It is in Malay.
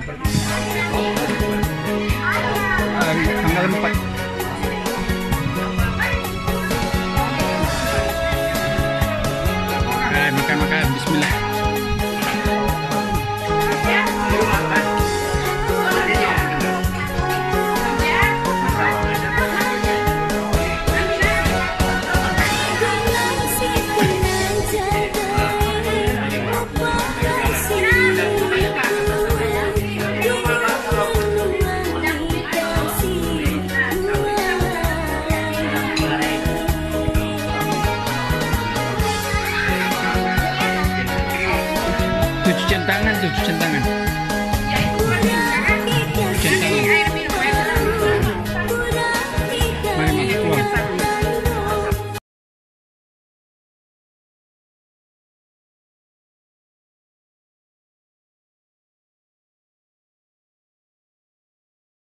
hari tanggal 4 Makan-makan Bismillah. 简单啊，就简单啊。